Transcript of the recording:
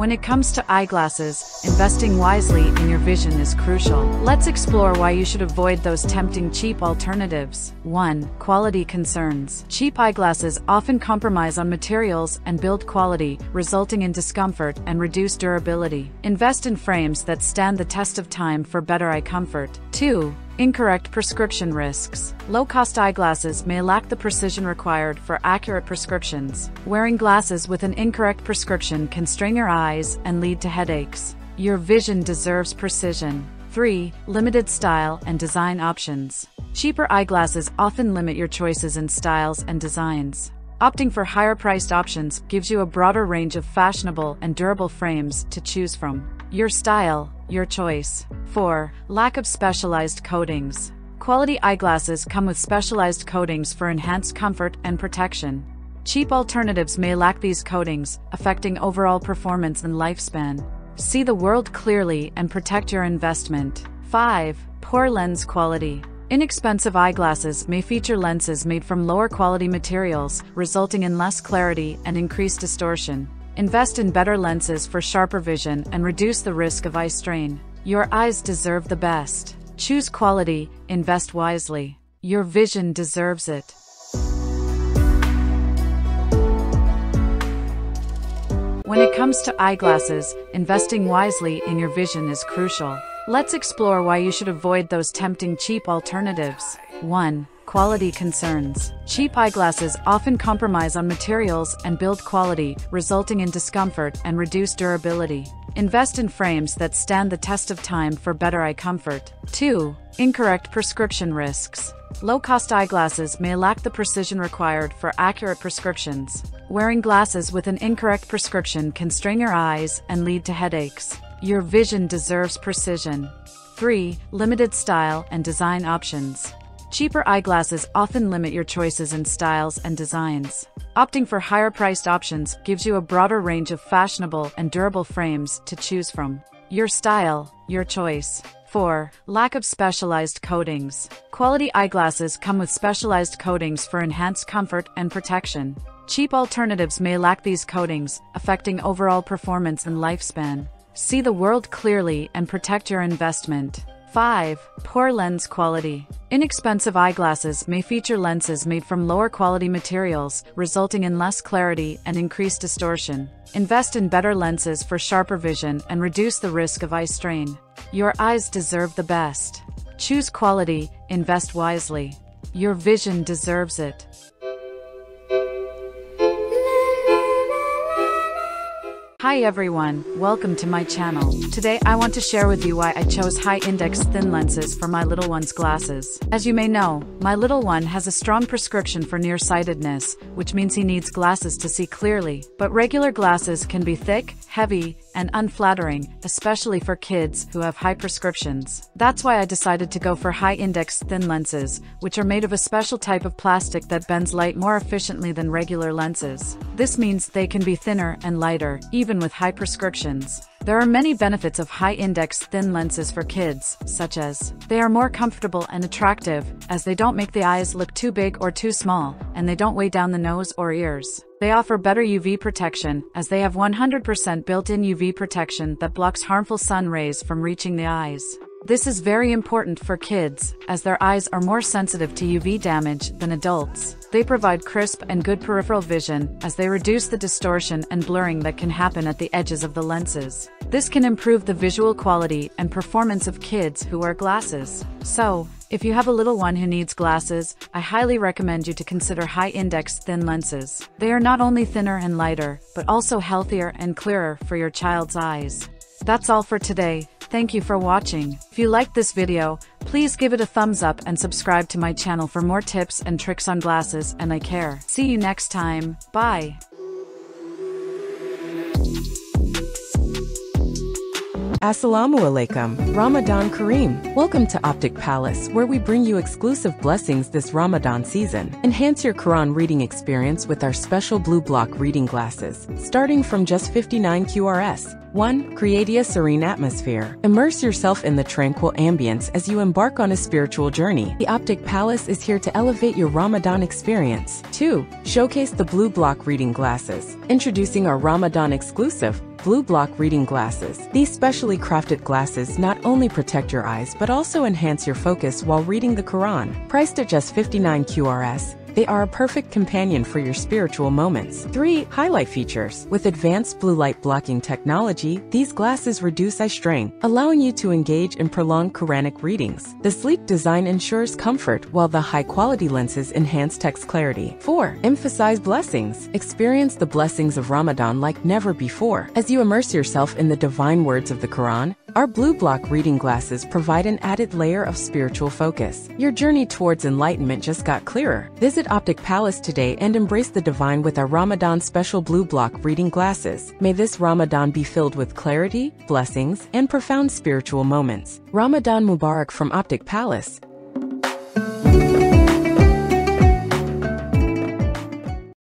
When it comes to eyeglasses, investing wisely in your vision is crucial. Let's explore why you should avoid those tempting cheap alternatives. 1. Quality concerns. Cheap eyeglasses often compromise on materials and build quality, resulting in discomfort and reduced durability. Invest in frames that stand the test of time for better eye comfort. 2. Incorrect prescription risks. Low-cost eyeglasses may lack the precision required for accurate prescriptions. Wearing glasses with an incorrect prescription can strain your eyes and lead to headaches. Your vision deserves precision. 3. Limited style and design options. Cheaper eyeglasses often limit your choices in styles and designs. Opting for higher priced options gives you a broader range of fashionable and durable frames to choose from. Your style, your choice. 4. Lack of specialized coatings. Quality eyeglasses come with specialized coatings for enhanced comfort and protection. Cheap alternatives may lack these coatings, affecting overall performance and lifespan. See the world clearly and protect your investment. 5. Poor lens quality. Inexpensive eyeglasses may feature lenses made from lower quality materials, resulting in less clarity and increased distortion. Invest in better lenses for sharper vision and reduce the risk of eye strain. Your eyes deserve the best. Choose quality, invest wisely. Your vision deserves it. When it comes to eyeglasses, investing wisely in your vision is crucial. Let's explore why you should avoid those tempting cheap alternatives. 1. Quality concerns. Cheap eyeglasses often compromise on materials and build quality, resulting in discomfort and reduced durability. Invest in frames that stand the test of time for better eye comfort. 2. Incorrect prescription risks. Low-cost eyeglasses may lack the precision required for accurate prescriptions. Wearing glasses with an incorrect prescription can strain your eyes and lead to headaches. Your vision deserves precision. 3. Limited style and design options. Cheaper eyeglasses often limit your choices in styles and designs. Opting for higher priced options gives you a broader range of fashionable and durable frames to choose from. Your style, your choice. 4. Lack of specialized coatings. Quality eyeglasses come with specialized coatings for enhanced comfort and protection. Cheap alternatives may lack these coatings, affecting overall performance and lifespan. See the world clearly and protect your investment. 5. Poor lens quality. Inexpensive eyeglasses may feature lenses made from lower quality materials, resulting in less clarity and increased distortion. Invest in better lenses for sharper vision and reduce the risk of eye strain. Your eyes deserve the best. Choose quality, invest wisely. Your vision deserves it. Hi everyone, welcome to my channel. Today I want to share with you why I chose high-index thin lenses for my little one's glasses. As you may know, my little one has a strong prescription for nearsightedness, which means he needs glasses to see clearly. But regular glasses can be thick, heavy, and unflattering, especially for kids who have high prescriptions. That's why I decided to go for high-index thin lenses, which are made of a special type of plastic that bends light more efficiently than regular lenses. This means they can be thinner and lighter, even with high prescriptions. There are many benefits of high-index thin lenses for kids, such as they are more comfortable and attractive, as they don't make the eyes look too big or too small, and they don't weigh down the nose or ears. They offer better UV protection, as they have 100% built-in UV protection that blocks harmful sun rays from reaching the eyes. This is very important for kids, as their eyes are more sensitive to UV damage than adults. They provide crisp and good peripheral vision, as they reduce the distortion and blurring that can happen at the edges of the lenses. This can improve the visual quality and performance of kids who wear glasses. So, if you have a little one who needs glasses, I highly recommend you to consider high-index thin lenses. They are not only thinner and lighter, but also healthier and clearer for your child's eyes. That's all for today. Thank you for watching. If you liked this video, please give it a thumbs up and subscribe to my channel for more tips and tricks on glasses and eye care. See you next time. Bye. Assalamu alaikum, Ramadan Kareem. Welcome to Optic Palace, where we bring you exclusive blessings this Ramadan season. Enhance your Quran reading experience with our special blue block reading glasses, starting from just 59 QRS. 1. Create a serene atmosphere. Immerse yourself in the tranquil ambience as you embark on a spiritual journey. The Optic Palace is here to elevate your Ramadan experience. 2. Showcase the blue block reading glasses. Introducing our Ramadan exclusive Blue Block Reading Glasses. These specially crafted glasses not only protect your eyes but also enhance your focus while reading the Quran. Priced at just 59 QRS, they are a perfect companion for your spiritual moments. 3. Highlight features. With advanced blue light blocking technology, these glasses reduce eye strain, allowing you to engage in prolonged Quranic readings. The sleek design ensures comfort, while the high quality lenses enhance text clarity. 4. Emphasize blessings. Experience the blessings of Ramadan like never before. As you immerse yourself in the divine words of the Quran, our Blue Block reading glasses provide an added layer of spiritual focus. Your journey towards enlightenment just got clearer. Visit Optic Palace today and embrace the divine with our Ramadan special Blue Block reading glasses. May this Ramadan be filled with clarity, blessings, and profound spiritual moments. Ramadan Mubarak from Optic Palace.